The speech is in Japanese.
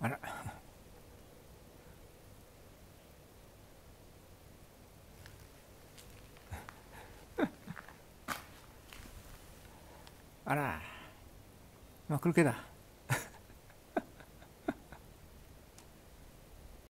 あら。あら。今来るけど